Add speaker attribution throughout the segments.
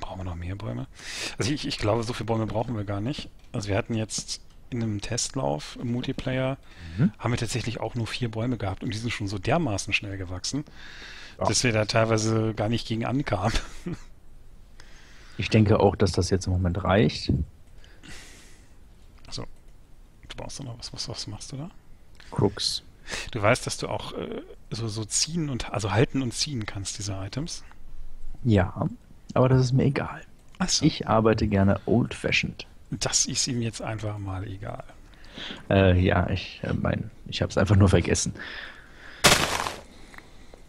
Speaker 1: Brauchen wir noch mehr Bäume? Also ich, ich glaube, so viele Bäume brauchen wir gar nicht. Also wir hatten jetzt in einem Testlauf im Multiplayer, mhm. haben wir tatsächlich auch nur vier Bäume gehabt und die sind schon so dermaßen schnell gewachsen, ja. dass wir da teilweise gar nicht gegen ankamen.
Speaker 2: Ich denke auch, dass das jetzt im Moment reicht.
Speaker 1: So. Du brauchst da noch was. Was, was machst du da?
Speaker 2: Crooks.
Speaker 1: Du weißt, dass du auch äh, so, so ziehen und, also halten und ziehen kannst, diese Items?
Speaker 2: Ja, aber das ist mir egal. So. Ich arbeite gerne old-fashioned.
Speaker 1: Das ist ihm jetzt einfach mal egal.
Speaker 2: Äh, ja, ich äh, mein, ich habe es einfach nur vergessen.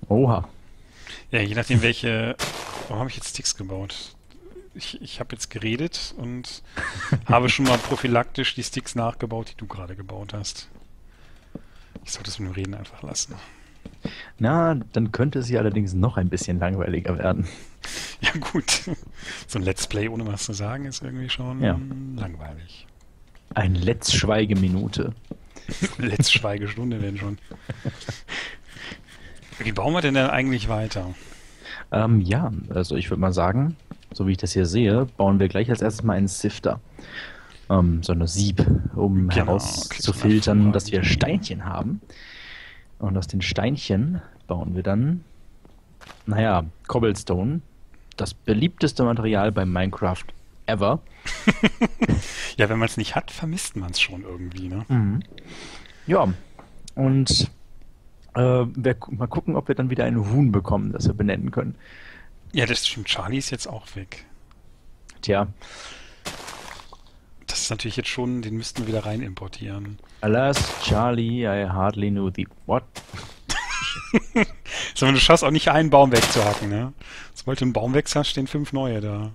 Speaker 2: Oha.
Speaker 1: Ja, je nachdem welche. Warum habe ich jetzt Sticks gebaut? Ich, ich habe jetzt geredet und habe schon mal prophylaktisch die Sticks nachgebaut, die du gerade gebaut hast. Ich sollte es mit dem Reden einfach lassen.
Speaker 2: Na, dann könnte es hier allerdings noch ein bisschen langweiliger werden.
Speaker 1: Ja gut, so ein Let's Play ohne was zu sagen ist irgendwie schon ja. langweilig.
Speaker 2: Ein Let's Schweigeminute.
Speaker 1: Let's Schweigestunde wenn schon. Wie bauen wir denn denn eigentlich weiter?
Speaker 2: Ähm, ja, also ich würde mal sagen, so wie ich das hier sehe, bauen wir gleich als erstes mal einen Sifter. Ähm, so eine Sieb, um genau, herauszufiltern, dass wir Steinchen haben. Und aus den Steinchen bauen wir dann, naja, Cobblestone, das beliebteste Material bei Minecraft ever.
Speaker 1: ja, wenn man es nicht hat, vermisst man es schon irgendwie, ne?
Speaker 2: Mhm. Ja, und äh, wir, mal gucken, ob wir dann wieder ein Huhn bekommen, das wir benennen können.
Speaker 1: Ja, das stimmt. Charlie ist jetzt auch weg.
Speaker 2: Tja.
Speaker 1: Das ist natürlich jetzt schon, den müssten wir wieder rein importieren.
Speaker 2: Alas, Charlie, I hardly knew the what.
Speaker 1: so, du schaffst auch nicht einen Baum wegzuhacken, ne? Sobald du einen Baum wechselst, stehen fünf neue da.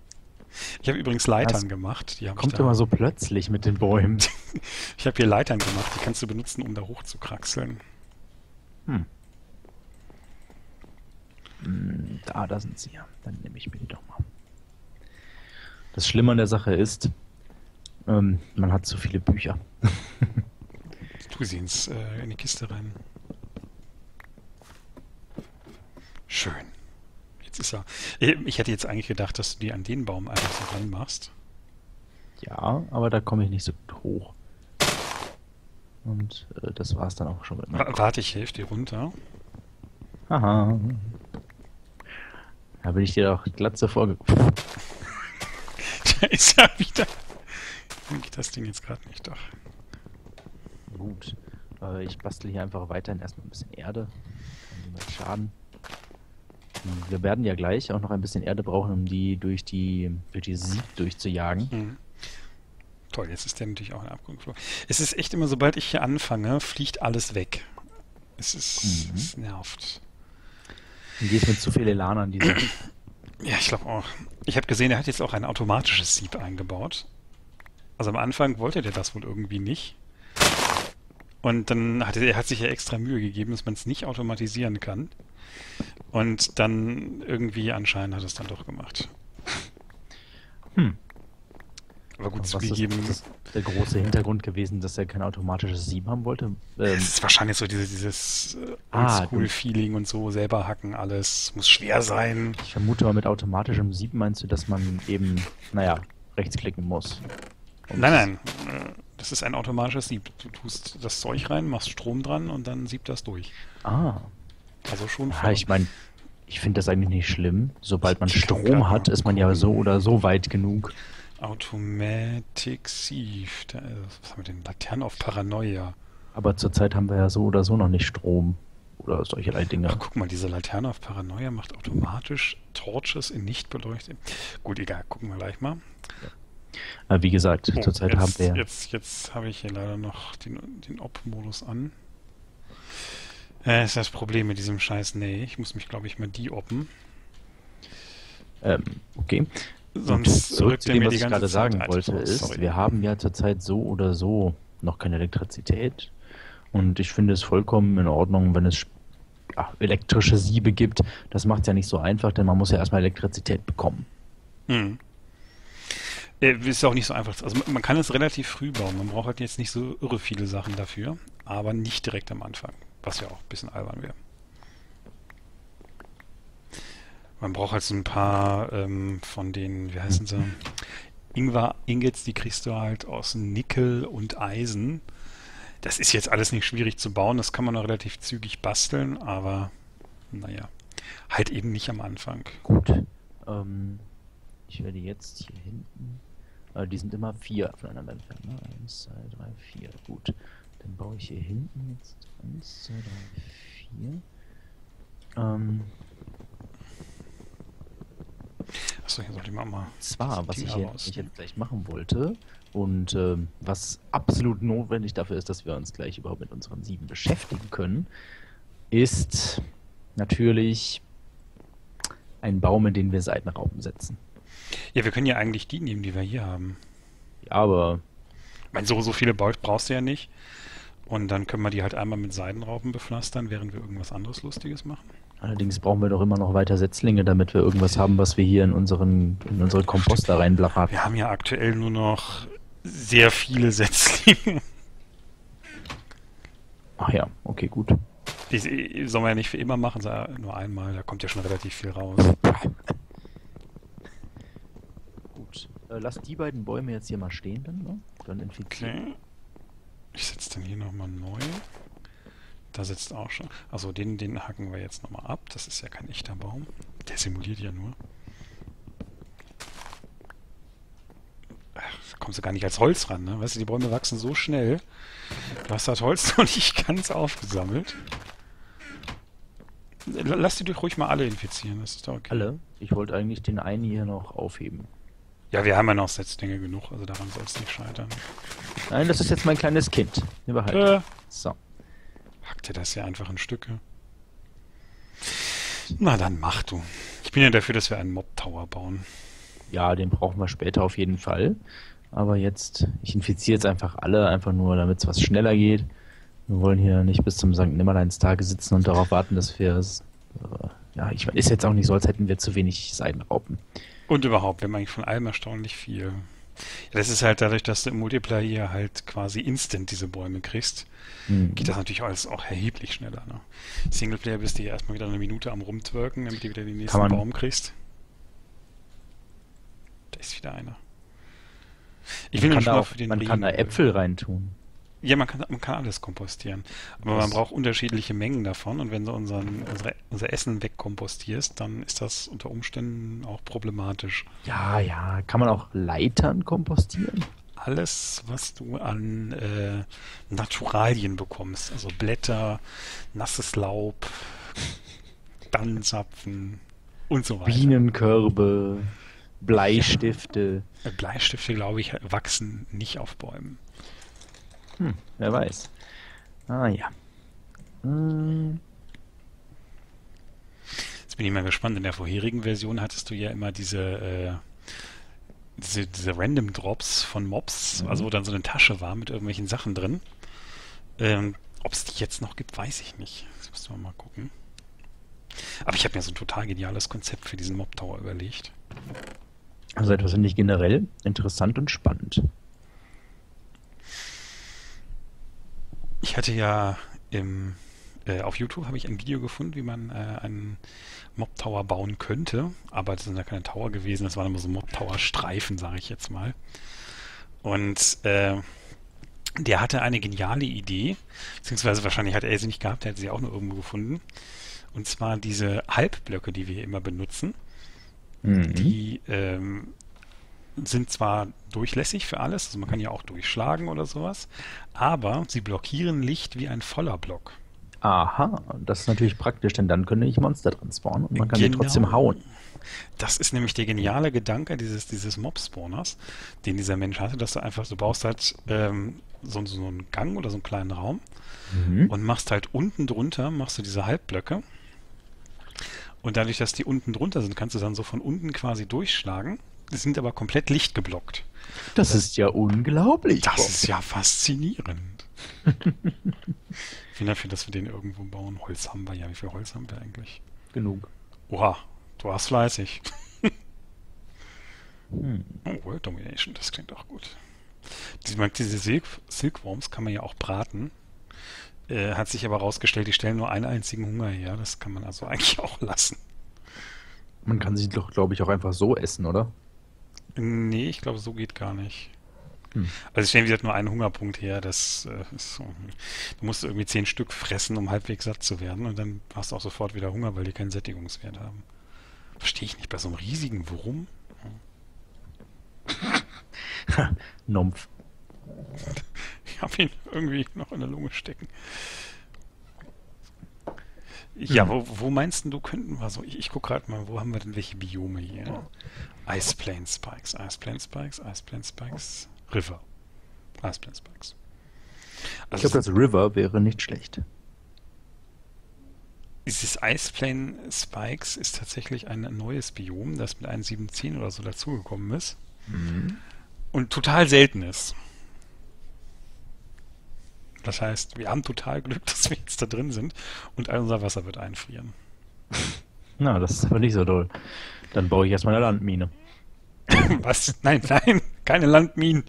Speaker 1: Ich habe übrigens Leitern das gemacht.
Speaker 2: Die kommt immer so plötzlich mit den Bäumen.
Speaker 1: ich habe hier Leitern gemacht, die kannst du benutzen, um da hoch zu kraxeln. Hm.
Speaker 2: hm. Da, da sind sie ja. Dann nehme ich mir die doch mal. Das Schlimme an der Sache ist, ähm, man hat zu viele Bücher.
Speaker 1: tu sie ins, äh, in die Kiste rein. Schön. Jetzt ist er. Äh, ich hätte jetzt eigentlich gedacht, dass du die an den Baum einfach so reinmachst.
Speaker 2: Ja, aber da komme ich nicht so hoch. Und äh, das es dann auch schon mit
Speaker 1: meinem Warte, ich helfe dir runter.
Speaker 2: Haha. Da bin ich dir doch glatt so vorge...
Speaker 1: da ist ja wieder... Geht das Ding jetzt gerade nicht doch.
Speaker 2: Gut. Äh, ich bastel hier einfach weiterhin erstmal ein bisschen Erde. Kann niemand schaden. Wir werden ja gleich auch noch ein bisschen Erde brauchen, um die durch die, durch die Sieg durchzujagen. Mhm.
Speaker 1: Toll, jetzt ist der natürlich auch ein Abgrund geflogen. Es ist echt immer, sobald ich hier anfange, fliegt alles weg. Es ist, mhm. es nervt.
Speaker 2: Du gehst mit zu viel Elan an diese.
Speaker 1: Ja, ich glaube auch. Ich habe gesehen, er hat jetzt auch ein automatisches Sieb eingebaut. Also am Anfang wollte der das wohl irgendwie nicht. Und dann hat er, hat sich ja extra Mühe gegeben, dass man es nicht automatisieren kann. Und dann irgendwie anscheinend hat es dann doch gemacht.
Speaker 2: Hm. Aber gut, Aber zugegeben. Ist der große Hintergrund gewesen, dass er kein automatisches Sieb haben wollte? Ähm,
Speaker 1: es ist wahrscheinlich so dieses, dieses äh, ah, Oldschool-Feeling und so, selber hacken, alles muss schwer sein.
Speaker 2: Ich vermute aber mit automatischem Sieb meinst du, dass man eben, naja, rechtsklicken muss.
Speaker 1: Nein, nein. Äh, das ist ein automatisches Sieb. Du tust das Zeug rein, machst Strom dran und dann siebt das durch.
Speaker 2: Ah. Also schon. Ja, ich meine, ich finde das eigentlich nicht schlimm. Sobald man Strom hat, ist man ja so oder so weit genug.
Speaker 1: Automatic Sieve. was haben wir denn? Laternen auf Paranoia.
Speaker 2: Aber zurzeit haben wir ja so oder so noch nicht Strom. Oder solche Dinge.
Speaker 1: Ach, guck mal, diese Laterne auf Paranoia macht automatisch Torches in nicht beleuchtet. Gut, egal, gucken wir gleich mal. Ja.
Speaker 2: Aber wie gesagt, oh, zurzeit
Speaker 1: jetzt,
Speaker 2: haben wir.
Speaker 1: Jetzt, jetzt habe ich hier leider noch den, den Op-Modus an. Äh, ist das Problem mit diesem scheiß Nee. Ich muss mich, glaube ich, mal die oppen.
Speaker 2: Ähm, okay. Sonst zurück zu dem, was ich gerade sagen wollte, ist, Sorry. wir haben ja zurzeit so oder so noch keine Elektrizität. Und ich finde es vollkommen in Ordnung, wenn es ach, elektrische Siebe gibt. Das macht es ja nicht so einfach, denn man muss ja erstmal Elektrizität bekommen. Hm.
Speaker 1: Äh, ist auch nicht so einfach. Also man kann es relativ früh bauen. Man braucht halt jetzt nicht so irre viele Sachen dafür, aber nicht direkt am Anfang, was ja auch ein bisschen albern wäre. Man braucht halt so ein paar ähm, von den, wie heißen sie? Ingwer Ingots, die kriegst du halt aus Nickel und Eisen. Das ist jetzt alles nicht schwierig zu bauen, das kann man noch relativ zügig basteln, aber naja, halt eben nicht am Anfang.
Speaker 2: Gut. Ähm, ich werde jetzt hier hinten. Äh, die sind immer vier voneinander entfernt. Ne? Eins, zwei, drei, vier. Gut. Dann baue ich hier hinten jetzt eins, zwei, drei, vier. Ähm,
Speaker 1: Achso, hier sollte ich mal mal.
Speaker 2: Zwar, was ich, hier, ich jetzt gleich machen wollte und äh, was absolut notwendig dafür ist, dass wir uns gleich überhaupt mit unseren sieben beschäftigen können, ist natürlich ein Baum, in den wir Seitenraupen setzen.
Speaker 1: Ja, wir können ja eigentlich die nehmen, die wir hier haben.
Speaker 2: Ja, aber.
Speaker 1: Ich meine, so, so viele brauchst du ja nicht. Und dann können wir die halt einmal mit Seidenraupen bepflastern, während wir irgendwas anderes Lustiges machen.
Speaker 2: Allerdings brauchen wir doch immer noch weiter Setzlinge, damit wir irgendwas haben, was wir hier in unseren in unsere Komposter reinblachern.
Speaker 1: Wir haben ja aktuell nur noch sehr viele Setzlinge.
Speaker 2: Ach ja, okay, gut.
Speaker 1: Die soll man ja nicht für immer machen, sondern nur einmal. Da kommt ja schon relativ viel raus.
Speaker 2: Äh, lass die beiden Bäume jetzt hier mal stehen, dann, ne? Dann
Speaker 1: infizieren. Okay. Ich setze den hier nochmal neu. Da sitzt auch schon. Also den, den hacken wir jetzt nochmal ab. Das ist ja kein echter Baum. Der simuliert ja nur. Ach, da kommst du gar nicht als Holz ran, ne? Weißt du, die Bäume wachsen so schnell. Du hast das Holz noch nicht ganz aufgesammelt. Lass die durch ruhig mal alle infizieren, das ist doch okay.
Speaker 2: Alle? Ich wollte eigentlich den einen hier noch aufheben.
Speaker 1: Ja, wir haben ja noch Setzdinge genug, also daran soll es nicht scheitern.
Speaker 2: Nein, das ist jetzt mein kleines Kind. Überhalt. Äh. So.
Speaker 1: Hackt dir das ja einfach in Stücke. Na, dann mach du. Ich bin ja dafür, dass wir einen Mob-Tower bauen.
Speaker 2: Ja, den brauchen wir später auf jeden Fall. Aber jetzt, ich infiziere jetzt einfach alle, einfach nur, damit es was schneller geht. Wir wollen hier nicht bis zum St. Nimmerleins-Tage sitzen und darauf warten, dass wir es. Äh, ja, ich ist jetzt auch nicht so, als hätten wir zu wenig Seidenraupen.
Speaker 1: Und überhaupt, wir haben eigentlich von allem erstaunlich viel. Ja, das ist halt dadurch, dass du im Multiplayer hier halt quasi instant diese Bäume kriegst, mhm. geht das natürlich alles auch erheblich schneller. Ne? Singleplayer bist du hier erstmal wieder eine Minute am rumtwerken, damit du wieder den nächsten Baum kriegst. Da ist wieder einer.
Speaker 2: Ich will man kann, da, auch, für den man Regen, kann da Äpfel reintun.
Speaker 1: Ja, man kann, man kann alles kompostieren. Aber das man braucht unterschiedliche Mengen davon und wenn du unseren, unsere, unser Essen wegkompostierst, dann ist das unter Umständen auch problematisch.
Speaker 2: Ja, ja. Kann man auch Leitern kompostieren?
Speaker 1: Alles, was du an äh, Naturalien bekommst, also Blätter, nasses Laub, Tannenzapfen und so weiter.
Speaker 2: Bienenkörbe, Bleistifte.
Speaker 1: Bleistifte, glaube ich, wachsen nicht auf Bäumen.
Speaker 2: Hm, wer weiß. Ah ja. Hm.
Speaker 1: Jetzt bin ich mal gespannt. In der vorherigen Version hattest du ja immer diese, äh, diese, diese Random Drops von Mobs, mhm. also wo dann so eine Tasche war mit irgendwelchen Sachen drin. Ähm, Ob es die jetzt noch gibt, weiß ich nicht. Das müssen wir mal gucken. Aber ich habe mir so ein total geniales Konzept für diesen Mob Tower überlegt.
Speaker 2: Also etwas finde ich generell interessant und spannend.
Speaker 1: Ich hatte ja im, äh, auf YouTube habe ich ein Video gefunden, wie man äh, einen Mob Tower bauen könnte, aber das sind ja keine Tower gewesen, das waren immer so Mob Tower Streifen, sage ich jetzt mal. Und äh, der hatte eine geniale Idee, beziehungsweise wahrscheinlich hat er sie nicht gehabt, er hat sie auch nur irgendwo gefunden. Und zwar diese Halbblöcke, die wir hier immer benutzen, mhm. die ähm, sind zwar durchlässig für alles, also man kann ja auch durchschlagen oder sowas, aber sie blockieren Licht wie ein voller Block.
Speaker 2: Aha, das ist natürlich praktisch, denn dann können ich Monster drin spawnen und man kann genau. die trotzdem hauen.
Speaker 1: Das ist nämlich der geniale Gedanke dieses, dieses Mob-Spawners, den dieser Mensch hatte, dass du einfach, du baust halt ähm, so, so einen Gang oder so einen kleinen Raum mhm. und machst halt unten drunter, machst du diese Halbblöcke und dadurch, dass die unten drunter sind, kannst du dann so von unten quasi durchschlagen sind aber komplett lichtgeblockt.
Speaker 2: Das, ist ja unglaublich.
Speaker 1: Das Bob. ist ja faszinierend. Vielen Dank für, dass wir den irgendwo bauen. Holz haben wir ja. Wie viel Holz haben wir eigentlich?
Speaker 2: Genug.
Speaker 1: Oha, du warst fleißig. hm. Oh, World Domination, das klingt auch gut. Diese, diese Silk, Silkworms kann man ja auch braten. Äh, hat sich aber herausgestellt, die stellen nur einen einzigen Hunger her. Das kann man also eigentlich auch lassen.
Speaker 2: Man kann sie doch, glaube ich, auch einfach so essen, oder?
Speaker 1: Nee, ich glaube, so geht gar nicht. Hm. Also es stellen wieder nur einen Hungerpunkt her. Das äh, ist so, du musst irgendwie zehn Stück fressen, um halbwegs satt zu werden. Und dann hast du auch sofort wieder Hunger, weil die keinen Sättigungswert haben. Verstehe ich nicht bei so einem riesigen Wurm.
Speaker 2: Nompf.
Speaker 1: Ich habe ihn irgendwie noch in der Lunge stecken. Ja, hm. wo, wo, meinst du, könnten wir so? Ich, ich gucke gerade mal, wo haben wir denn welche Biome hier? Ice Plain Spikes, Ice Plain Spikes, Ice Plain Spikes, River. Ice Plain Spikes.
Speaker 2: Also ich glaube, das River wäre nicht schlecht.
Speaker 1: Dieses Ice Plain Spikes ist tatsächlich ein neues Biom, das mit 1.7.10 oder so dazugekommen ist. Mhm. Und total selten ist. Das heißt, wir haben total Glück, dass wir jetzt da drin sind und all unser Wasser wird einfrieren.
Speaker 2: Na, das ist aber nicht so toll. Dann baue ich erstmal eine Landmine.
Speaker 1: Was? Nein, nein, keine Landminen.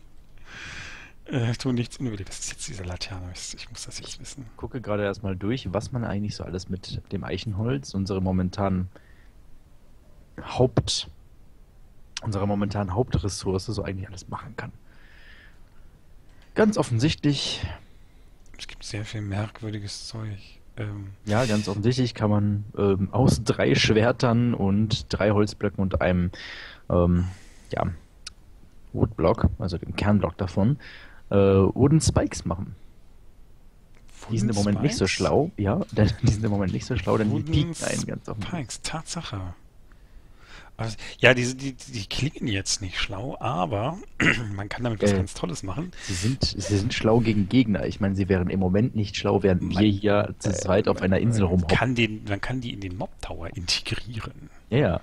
Speaker 1: Äh, tu nichts Unwilliges. Das ist jetzt diese Laterne. Ich muss das jetzt wissen.
Speaker 2: Ich gucke gerade erstmal durch, was man eigentlich so alles mit dem Eichenholz, unsere momentanen Haupt, unsere momentanen Hauptressource, so eigentlich alles machen kann. Ganz offensichtlich
Speaker 1: es gibt sehr viel merkwürdiges Zeug.
Speaker 2: Ähm, ja, ganz offensichtlich kann man ähm, aus drei Schwertern und drei Holzblöcken und einem ähm, ja, Woodblock, also dem Kernblock davon, äh, Wooden Spikes machen. Wooden die sind im Moment Spikes? nicht so schlau, ja, die sind im Moment nicht so schlau, denn Wooden die pieken einen ganz
Speaker 1: offensichtlich. Spikes, Tatsache. Also, ja, die, die, die klingen jetzt nicht schlau, aber man kann damit was äh, ganz Tolles machen.
Speaker 2: Sie sind, sie sind schlau gegen Gegner. Ich meine, sie wären im Moment nicht schlau, während man, wir hier zu zweit auf einer Insel rumhocken.
Speaker 1: Kann den, man kann die in den Mob Tower integrieren.
Speaker 2: Ja, ja.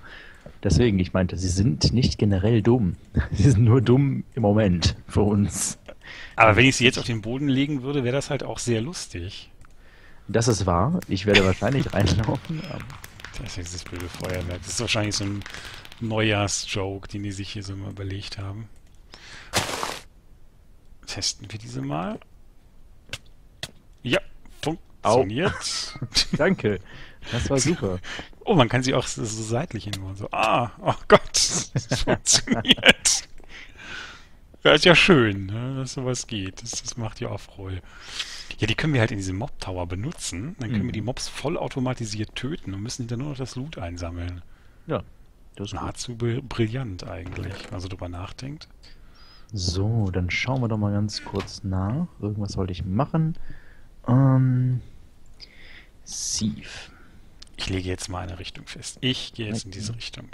Speaker 2: Deswegen, ich meinte, sie sind nicht generell dumm. Sie sind nur dumm im Moment für uns.
Speaker 1: Aber wenn ich sie jetzt auf den Boden legen würde, wäre das halt auch sehr lustig.
Speaker 2: Das ist wahr. Ich werde wahrscheinlich reinlaufen.
Speaker 1: Das ist das blöde Feuerwerk. Das ist wahrscheinlich so ein Neujahrsjoke, den die sich hier so mal überlegt haben. Testen wir diese mal. Ja, funktioniert.
Speaker 2: Danke. Das war super.
Speaker 1: Oh, man kann sie auch so, seitlich hinholen. So, ah, oh Gott, das funktioniert. Ja, ist ja schön, ne, dass sowas geht. Das, das macht ja auch Freude. Ja, die können wir halt in diesem Mob Tower benutzen. Dann können mhm. wir die Mobs vollautomatisiert töten und müssen dann nur noch das Loot einsammeln.
Speaker 2: Ja.
Speaker 1: Das ist Nahezu brillant eigentlich, wenn so drüber nachdenkt.
Speaker 2: So, dann schauen wir doch mal ganz kurz nach. Irgendwas sollte ich machen. Ähm, Sieve.
Speaker 1: Ich lege jetzt mal eine Richtung fest. Ich gehe jetzt in diese Richtung.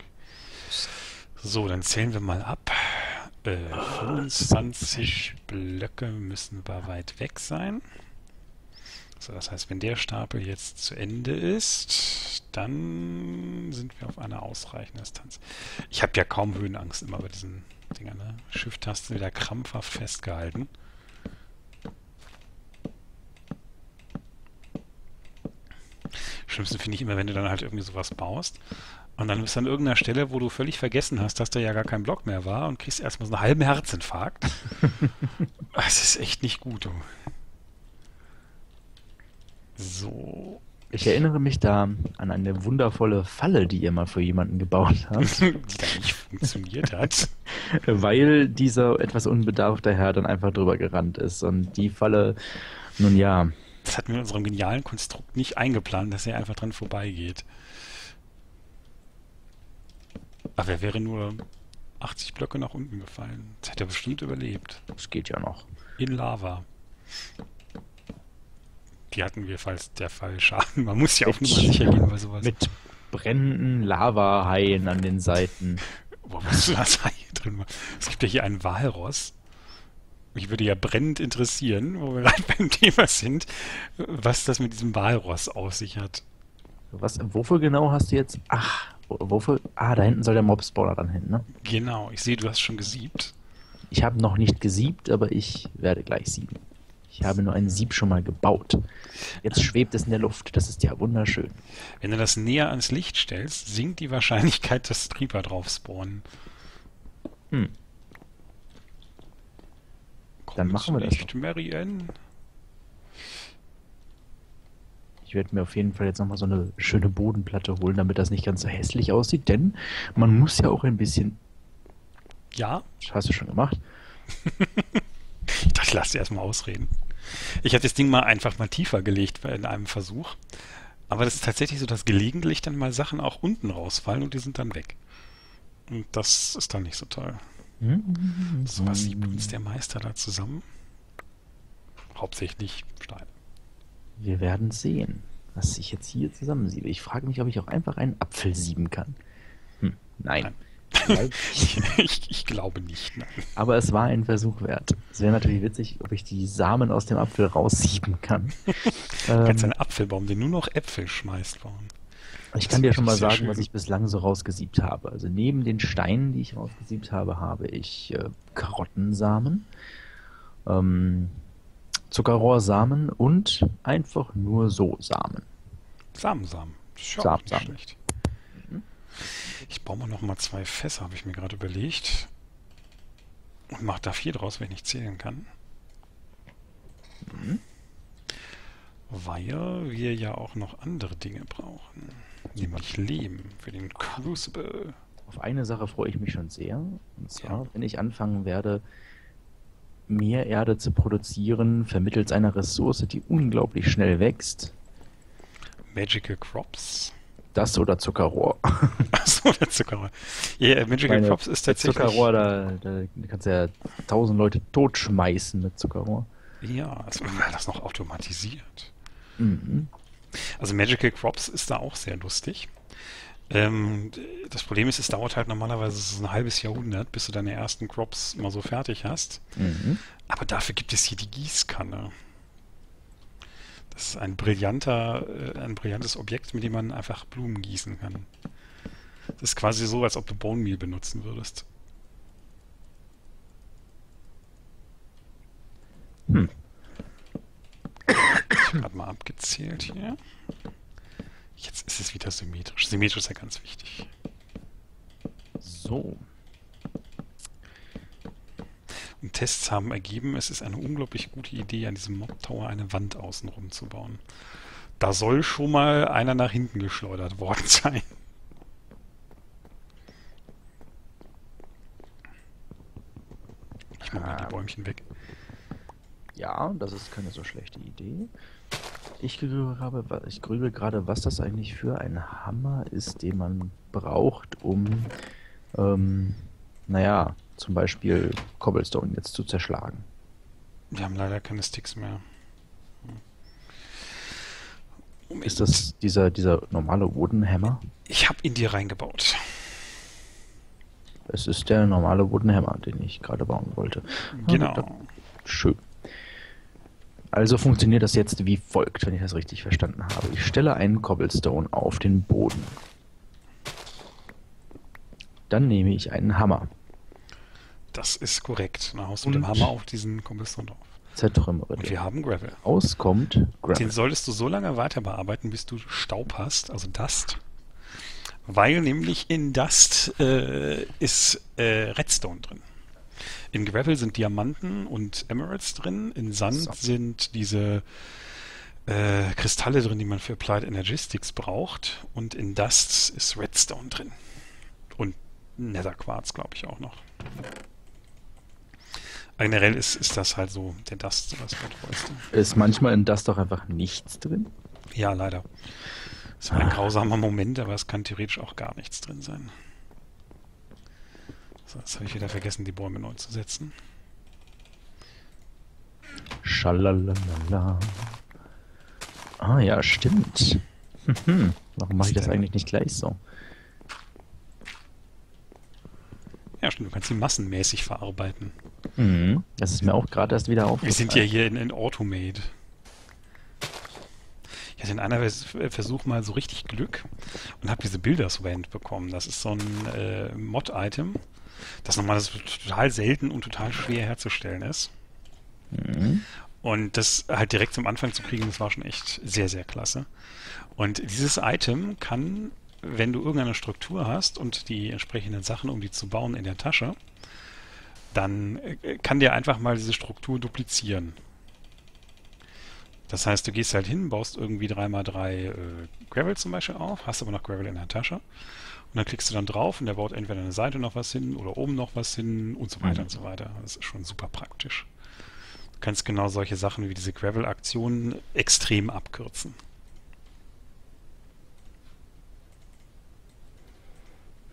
Speaker 1: So, dann zählen wir mal ab. Äh, 25 Blöcke müssen wir weit weg sein. So, das heißt, wenn der Stapel jetzt zu Ende ist, dann sind wir auf einer ausreichenden Distanz. Ich habe ja kaum Höhenangst immer bei diesen Dingern. Ne? Shift-Taste wieder krampfhaft festgehalten. Schlimmste finde ich immer, wenn du dann halt irgendwie sowas baust und dann bist du an irgendeiner Stelle, wo du völlig vergessen hast, dass da ja gar kein Block mehr war und kriegst erstmal so einen halben Herzinfarkt. das ist echt nicht gut, du. So.
Speaker 2: Ich erinnere mich da an eine wundervolle Falle, die ihr mal für jemanden gebaut habt. die
Speaker 1: da nicht funktioniert hat.
Speaker 2: Weil dieser etwas unbedarfte Herr dann einfach drüber gerannt ist. Und die Falle, nun ja.
Speaker 1: Das hatten wir in unserem genialen Konstrukt nicht eingeplant, dass er einfach dran vorbeigeht. Aber er wäre nur 80 Blöcke nach unten gefallen. Das hätte er bestimmt überlebt.
Speaker 2: Das geht ja noch.
Speaker 1: In Lava. Die hatten wir, falls der Fall Schaden. Man muss ja auch nicht sicher gehen bei sowas.
Speaker 2: Mit brennenden Lavahaien an den Seiten.
Speaker 1: Wo was du das Haie drin war. Es gibt ja hier einen Walross. Mich würde ja brennend interessieren, wo wir gerade beim Thema sind, was das mit diesem Walross aus sich hat.
Speaker 2: Was, wofür genau hast du jetzt? Ach, wofür? Ah, da hinten soll der Mob-Spawner dann hin, ne?
Speaker 1: Genau, ich sehe, du hast schon gesiebt.
Speaker 2: Ich habe noch nicht gesiebt, aber ich werde gleich sieben. Ich habe nur ein Sieb schon mal gebaut. Jetzt schwebt es in der Luft. Das ist ja wunderschön.
Speaker 1: Wenn du das näher ans Licht stellst, sinkt die Wahrscheinlichkeit, dass Creeper drauf spawnen. Hm.
Speaker 2: Dann machen wir das.
Speaker 1: Licht, Mary
Speaker 2: Ich werde mir auf jeden Fall jetzt nochmal so eine schöne Bodenplatte holen, damit das nicht ganz so hässlich aussieht, denn man muss ja auch ein bisschen.
Speaker 1: Ja?
Speaker 2: Das hast du schon gemacht.
Speaker 1: ich dachte, lass dir erstmal ausreden. Ich habe das Ding mal einfach mal tiefer gelegt in einem Versuch. Aber das ist tatsächlich so, dass gelegentlich dann mal Sachen auch unten rausfallen und die sind dann weg. Und das ist dann nicht so toll. So was sieht uns der Meister da zusammen? Hauptsächlich Stein.
Speaker 2: Wir werden sehen, was ich jetzt hier zusammensiebe. Ich frage mich, ob ich auch einfach einen Apfel sieben kann. Hm, nein. nein.
Speaker 1: ich, ich, glaube nicht. Nein.
Speaker 2: Aber es war ein Versuch wert. Es wäre natürlich witzig, ob ich die Samen aus dem Apfel raussieben kann.
Speaker 1: du ähm, kannst einen Apfelbaum, der nur noch Äpfel schmeißt, bauen.
Speaker 2: Ich kann dir schon mal sagen, schön. was ich bislang so rausgesiebt habe. Also neben den Steinen, die ich rausgesiebt habe, habe ich äh, Karottensamen, ähm, Zuckerrohrsamen und einfach nur so Samen.
Speaker 1: Samensamen.
Speaker 2: Samen, Samen. schlecht.
Speaker 1: Ich baue mal noch mal zwei Fässer, habe ich mir gerade überlegt. Und mache da vier draus, wenn ich zählen kann. Mhm. Weil wir ja auch noch andere Dinge brauchen. Nämlich Lehm für den Crucible.
Speaker 2: Auf eine Sache freue ich mich schon sehr. Und zwar, ja. wenn ich anfangen werde, mehr Erde zu produzieren, vermittels einer Ressource, die unglaublich schnell wächst.
Speaker 1: Magical Crops.
Speaker 2: Das oder Zuckerrohr.
Speaker 1: Achso, der Zuckerrohr. Ja, yeah, Magical Meine, Crops ist tatsächlich.
Speaker 2: Zuckerrohr, da, da kannst du ja tausend Leute totschmeißen mit Zuckerrohr.
Speaker 1: Ja, also, das noch automatisiert. Mhm. Also Magical Crops ist da auch sehr lustig. Ähm, das Problem ist, es dauert halt normalerweise ein halbes Jahrhundert, bis du deine ersten Crops mal so fertig hast. Mhm. Aber dafür gibt es hier die Gießkanne. Das ist ein brillanter, äh, ein brillantes Objekt, mit dem man einfach Blumen gießen kann. Das ist quasi so, als ob du Bone Meal benutzen würdest. Hm. Ich habe mal abgezählt hier. Jetzt ist es wieder symmetrisch. Symmetrisch ist ja ganz wichtig.
Speaker 2: So.
Speaker 1: Und Tests haben ergeben, es ist eine unglaublich gute Idee, an diesem Mob Tower eine Wand außenrum zu bauen. Da soll schon mal einer nach hinten geschleudert worden sein. Ich mache mal die Bäumchen weg.
Speaker 2: Ja, das ist keine so schlechte Idee. Ich grübel, ich grübel gerade, was das eigentlich für ein Hammer ist, den man braucht, um, ähm, naja, zum Beispiel Cobblestone jetzt zu zerschlagen.
Speaker 1: Wir haben leider keine Sticks mehr.
Speaker 2: Hm. Ist das dieser, dieser normale Wooden Hammer?
Speaker 1: Ich habe ihn dir reingebaut.
Speaker 2: Es ist der normale Wooden Hammer, den ich gerade bauen wollte.
Speaker 1: Genau. Ah,
Speaker 2: schön. Also funktioniert das jetzt wie folgt, wenn ich das richtig verstanden habe. Ich stelle einen Cobblestone auf den Boden. Dann nehme ich einen Hammer.
Speaker 1: Das ist korrekt. Dann haust du mit dem Hammer auf diesen Cobblestone drauf.
Speaker 2: Zertrümmere.
Speaker 1: Und wir haben Gravel.
Speaker 2: Auskommt
Speaker 1: Gravel. Den solltest du so lange weiter bearbeiten, bis du Staub hast, also Dust. Weil nämlich in Dust äh, ist äh, Redstone drin. In Gravel sind Diamanten und Emeralds drin. In Sand so. sind diese äh, Kristalle drin, die man für Applied Energistics braucht. Und in Dust ist Redstone drin. Und Netherquarz, glaube ich, auch noch. Generell ist, ist das halt so der Dust das Wertvollste.
Speaker 2: Ist manchmal in Dust auch einfach nichts drin?
Speaker 1: Ja, leider. Das war ein ah. grausamer Moment, aber es kann theoretisch auch gar nichts drin sein. So, jetzt habe ich wieder vergessen, die Bäume neu zu setzen.
Speaker 2: Schalalala. Ah ja, stimmt. Warum mache ich das eigentlich nicht gleich so?
Speaker 1: Ja, stimmt, du kannst sie massenmäßig verarbeiten.
Speaker 2: Mhm. Das ist mir auch gerade erst wieder aufgefallen.
Speaker 1: Wir sind ja hier in, in Automate. Ich hatte in einer Versuch mal so richtig Glück und habe diese Builders Wand bekommen. Das ist so ein äh, Mod-Item, das normalerweise total selten und total schwer herzustellen ist. Mhm. Und das halt direkt zum Anfang zu kriegen, das war schon echt sehr, sehr klasse. Und dieses Item kann, wenn du irgendeine Struktur hast und die entsprechenden Sachen, um die zu bauen, in der Tasche, dann äh, kann der einfach mal diese Struktur duplizieren. Das heißt, du gehst halt hin, baust irgendwie 3x3 äh, Gravel zum Beispiel auf, hast aber noch Gravel in der Tasche. Und dann klickst du dann drauf und der baut entweder eine Seite noch was hin oder oben noch was hin und so weiter mhm. und so weiter. Das ist schon super praktisch. Du kannst genau solche Sachen wie diese Gravel-Aktionen extrem abkürzen.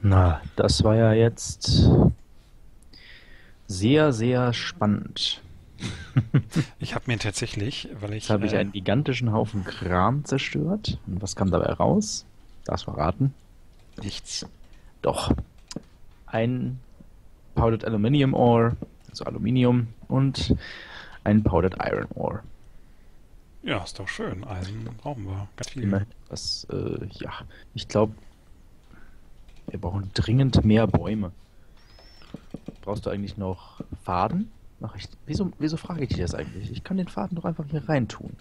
Speaker 2: Na, das war ja jetzt sehr, sehr spannend.
Speaker 1: ich habe mir tatsächlich, weil ich.
Speaker 2: Jetzt habe ich äh, einen gigantischen Haufen Kram zerstört. Und was kam dabei raus? Das verraten.
Speaker 1: Nichts.
Speaker 2: Doch. Ein Powdered Aluminium Ore, also Aluminium, und ein Powdered Iron Ore.
Speaker 1: Ja, ist doch schön. Eisen brauchen wir ganz viel.
Speaker 2: Was, äh, ja, ich glaube, wir brauchen dringend mehr Bäume. Brauchst du eigentlich noch Faden? Mach ich, wieso, wieso frage ich dich das eigentlich? Ich kann den Faden doch einfach hier reintun.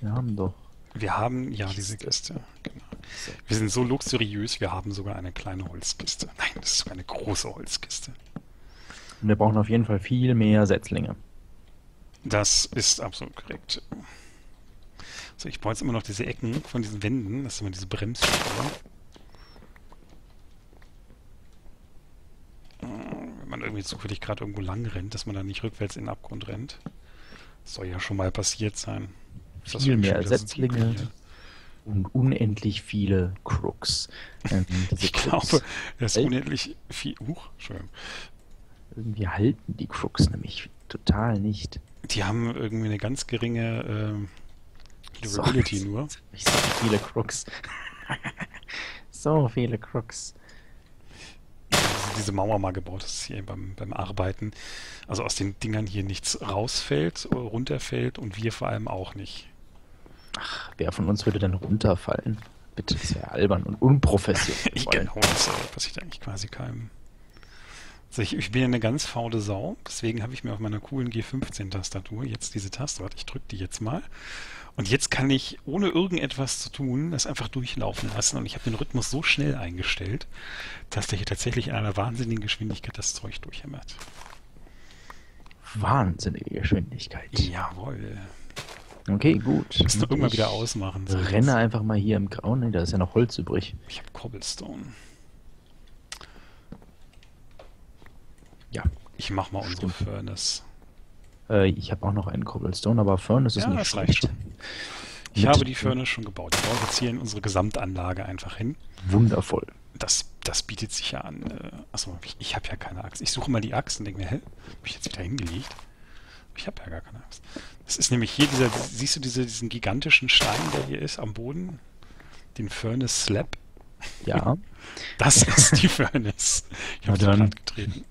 Speaker 2: Wir haben doch.
Speaker 1: Wir haben, ja, diese Kiste. Genau. Wir sind so luxuriös, wir haben sogar eine kleine Holzkiste. Nein, das ist sogar eine große Holzkiste.
Speaker 2: Und wir brauchen auf jeden Fall viel mehr Setzlinge.
Speaker 1: Das ist absolut korrekt. So, ich brauche jetzt immer noch diese Ecken von diesen Wänden. Das sind immer diese. Wenn man irgendwie zufällig gerade irgendwo lang rennt, dass man dann nicht rückwärts in den Abgrund rennt. Das soll ja schon mal passiert sein.
Speaker 2: Viel mehr Setzlinge und unendlich viele Crooks.
Speaker 1: Ähm, ich Crooks glaube, es ist unendlich viel. Huch, schön.
Speaker 2: Irgendwie halten die Crooks nämlich total nicht.
Speaker 1: Die haben irgendwie eine ganz geringe äh, Durability so, nur.
Speaker 2: Ich so viele Crooks. so viele Crooks.
Speaker 1: Diese Mauer mal gebaut ist hier beim, beim Arbeiten. Also aus den Dingern hier nichts rausfällt, runterfällt und wir vor allem auch nicht.
Speaker 2: Ach, wer von uns würde denn runterfallen? Bitte, das wäre albern und unprofessionell.
Speaker 1: ich genau, das passiert eigentlich quasi keinem. Also ich, ich, bin ja eine ganz faule Sau, deswegen habe ich mir auf meiner coolen G15-Tastatur jetzt diese Taste, warte, ich drücke die jetzt mal. Und jetzt kann ich, ohne irgendetwas zu tun, das einfach durchlaufen lassen. Und ich habe den Rhythmus so schnell eingestellt, dass der hier tatsächlich in einer wahnsinnigen Geschwindigkeit das Zeug durchhämmert.
Speaker 2: Wahnsinnige Geschwindigkeit.
Speaker 1: Jawohl.
Speaker 2: Okay, gut.
Speaker 1: Müssen wir irgendwann wieder ausmachen.
Speaker 2: So renne einfach mal hier im Grauen. Nee, da ist ja noch Holz übrig.
Speaker 1: Ich habe Cobblestone.
Speaker 2: Ja.
Speaker 1: Ich mach mal unsere Stimmt. Furnace.
Speaker 2: Äh, ich habe auch noch einen Cobblestone, aber Furnace ist ja, nicht schlecht.
Speaker 1: Ich habe die Furnace schon gebaut. Ich baue jetzt hier in unsere Gesamtanlage einfach hin.
Speaker 2: Wundervoll.
Speaker 1: Das, das bietet sich ja an. Äh, achso, ich, ich habe ja keine Axt. Ich suche mal die Axt und denke mir, hä? Hab ich jetzt wieder hingelegt? Ich habe ja gar keine Axt. Das ist nämlich hier dieser, siehst du diese, diesen gigantischen Stein, der hier ist am Boden? Den Furnace Slab?
Speaker 2: Ja.
Speaker 1: Das ist die Furnace. Ich habe die gerade getreten.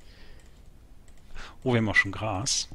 Speaker 1: Oh, wir haben auch schon Gras.